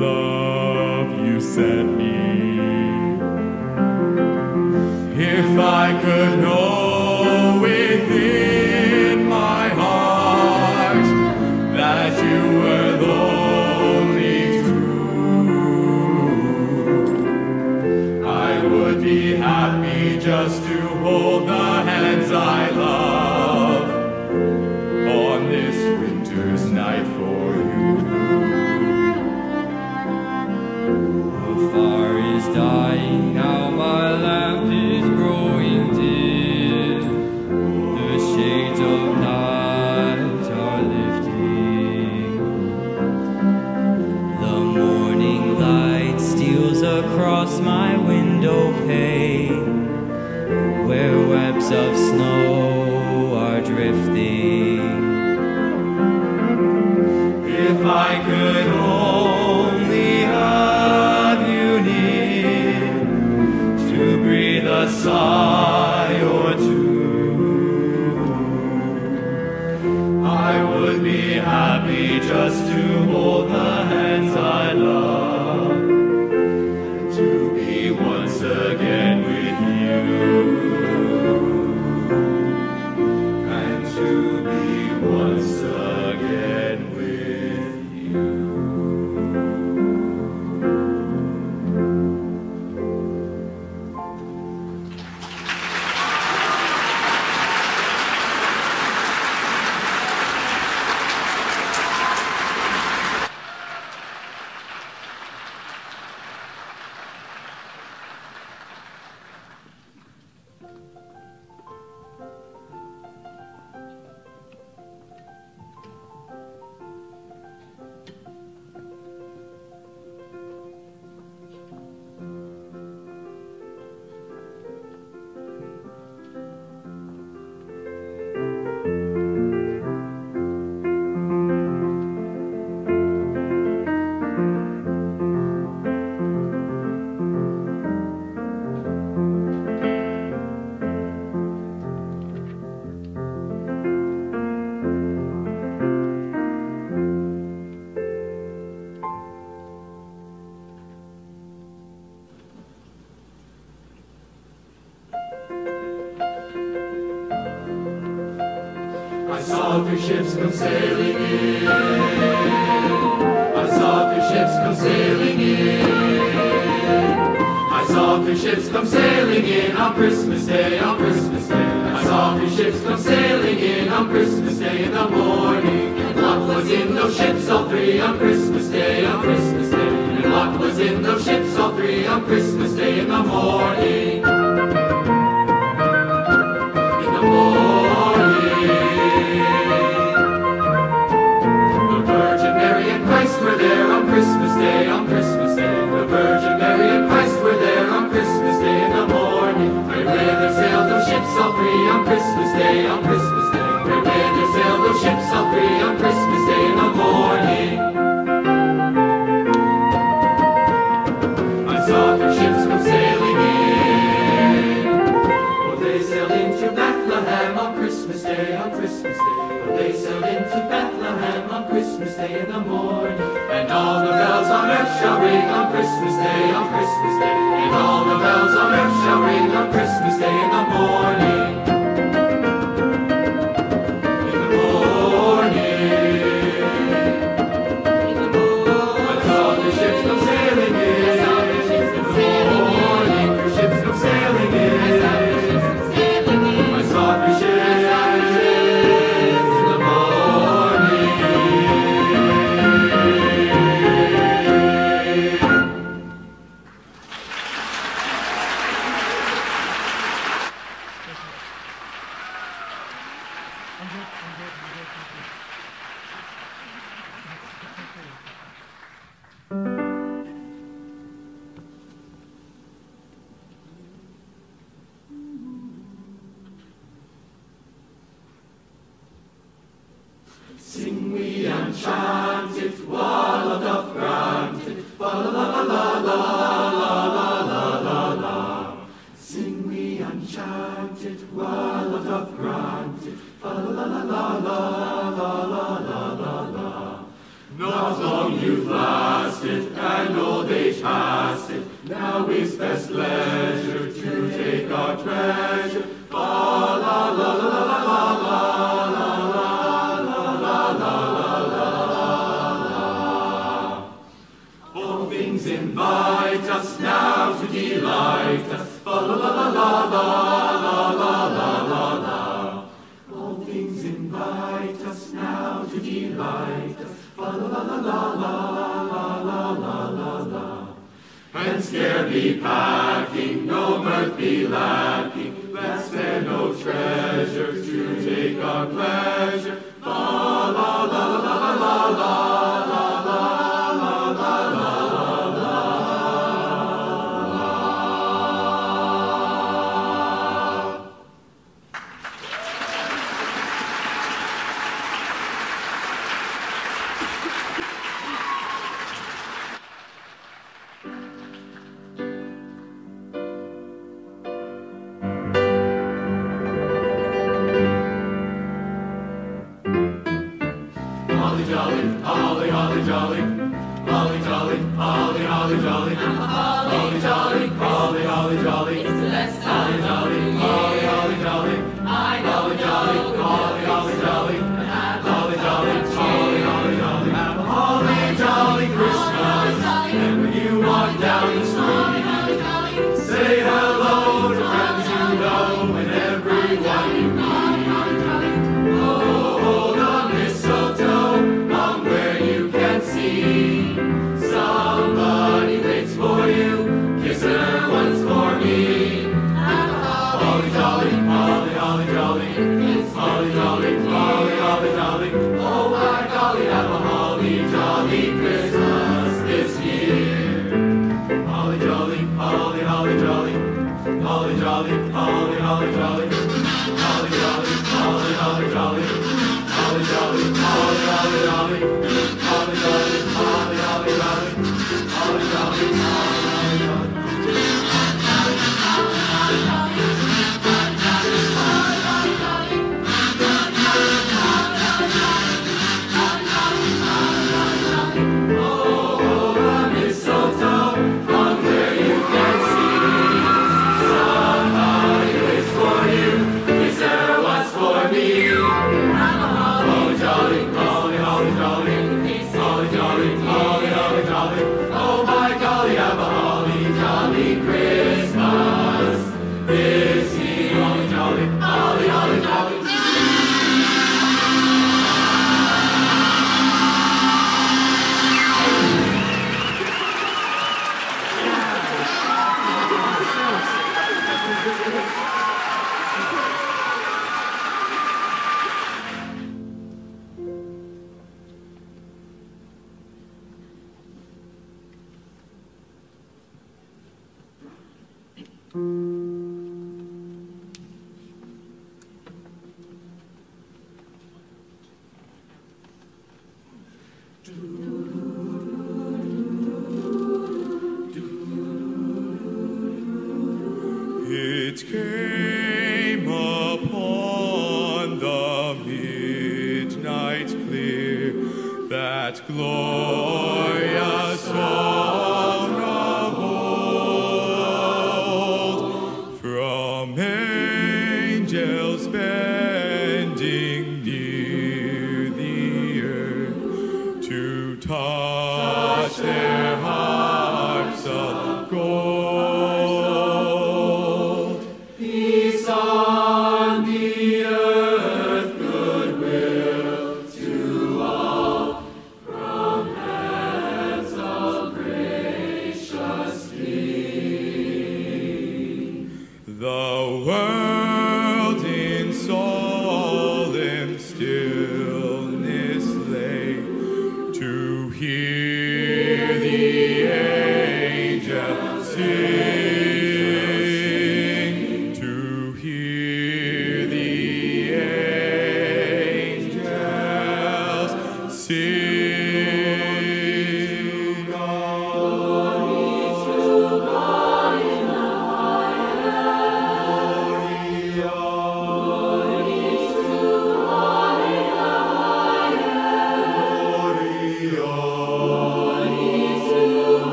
love you sent me. If I could know. happy just to hold the enchanted, Wallah doth grant it, fa la la la la la la la la la. Sing we enchanted, Wallah doth grant it, fa la la la la la la la la la. Not long you've lasted, and old age has it, now is best left. be packing, no birth be lacking.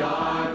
Are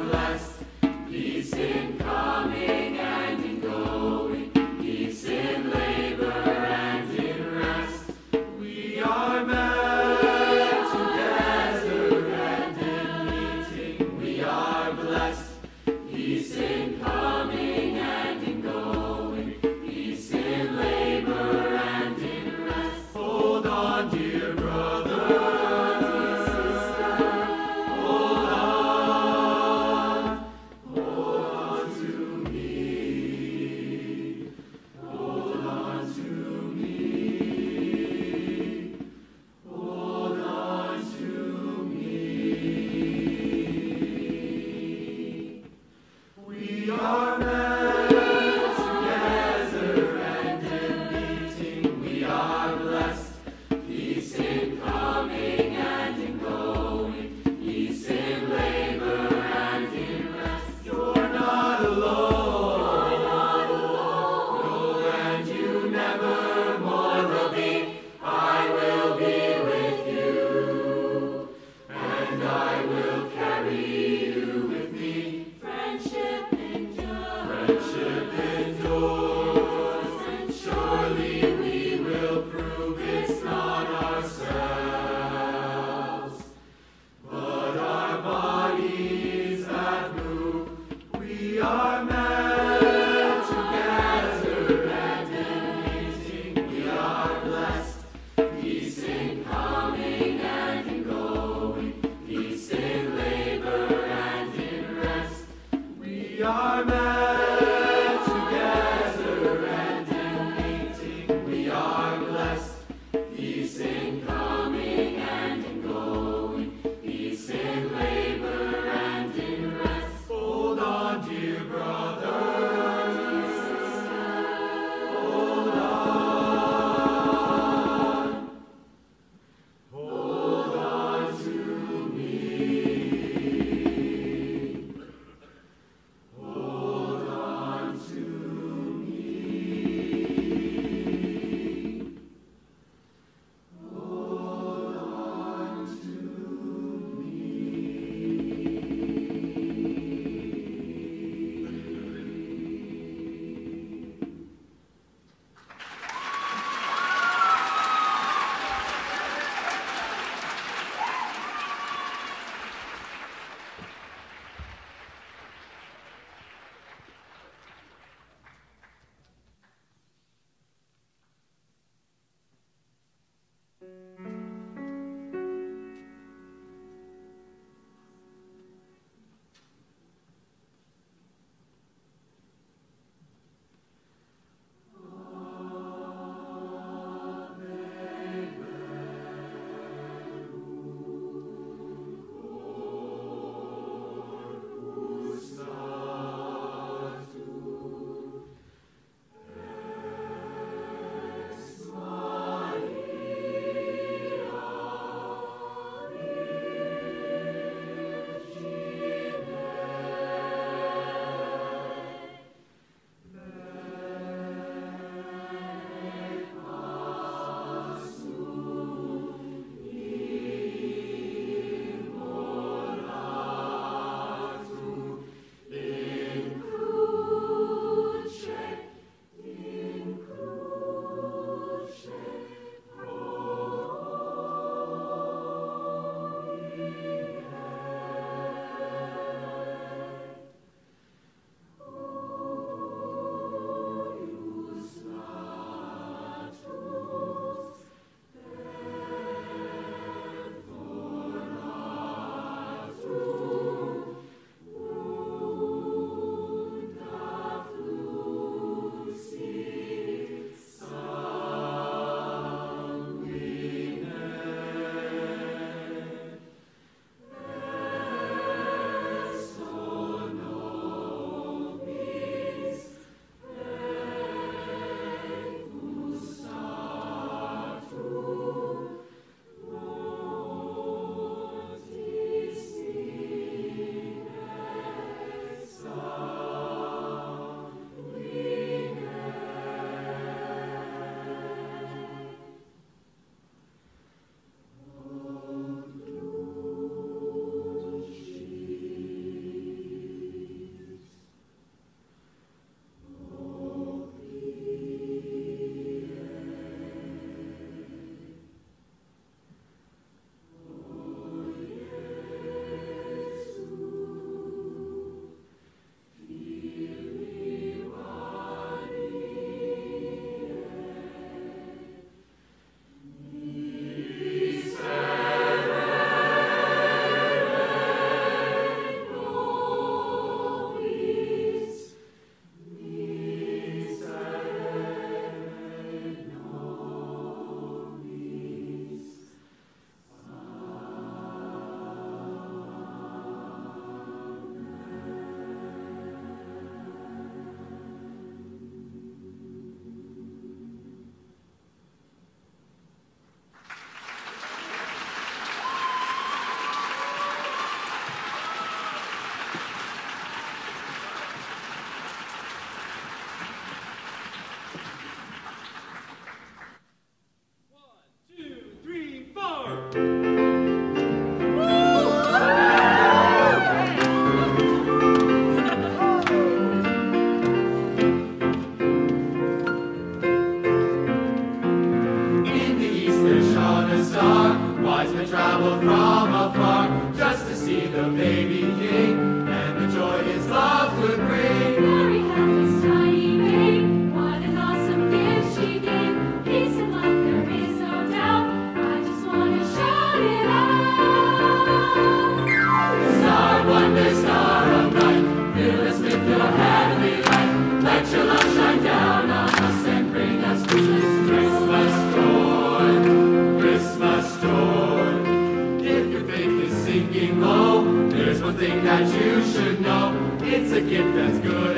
It's a gift that's good.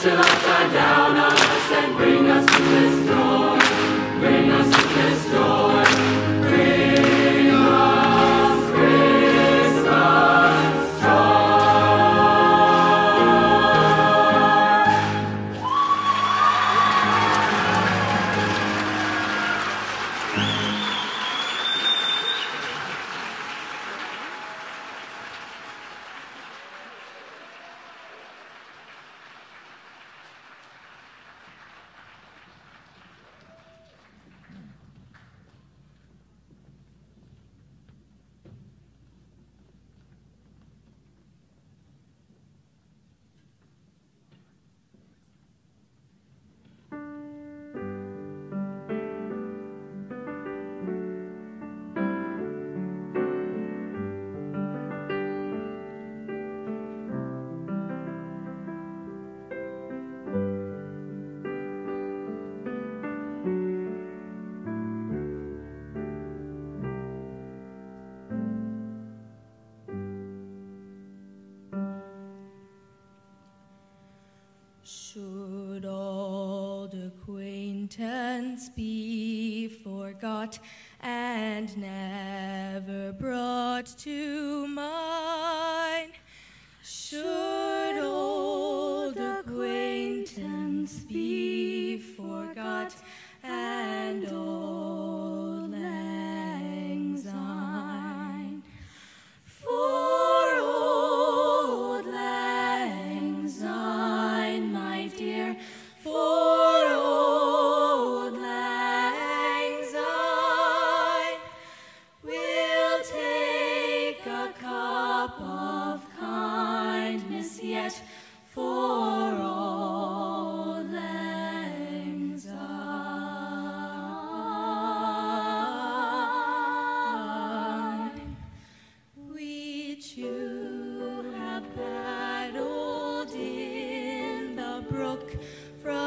Congratulations. forgot and never brought to mind. from